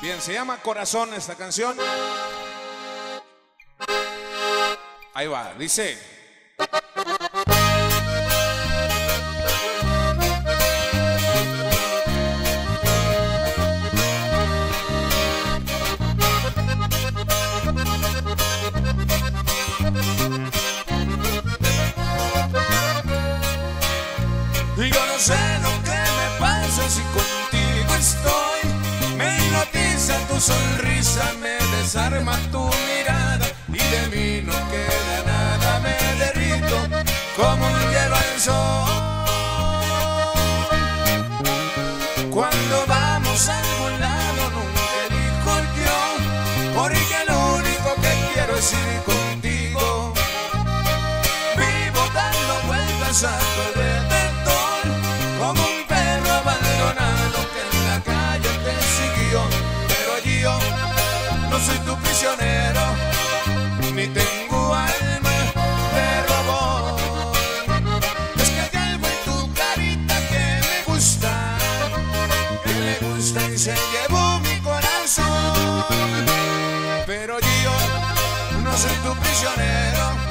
Bien, se llama Corazón esta canción. Ahí va, dice. Yo no sé lo que me pasa estoy. Me hipnotiza tu sonrisa, me desarma tu mirada y de mí no queda nada. Me derrito como un hielo al sol. Cuando vamos a algún lado nunca elijo yo, porque lo único que quiero es ir contigo. Vivo dando vueltas a no soy tu prisionero Ni tengo alma de robot. Es que hay algo en tu carita que me gusta Que me gusta y se llevó mi corazón. Pero yo no soy tu prisionero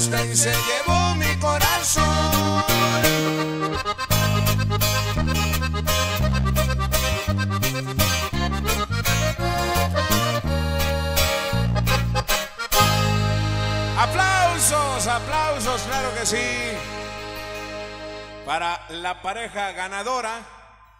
se llevó mi corazón. Aplausos, aplausos, claro que sí. Para la pareja ganadora.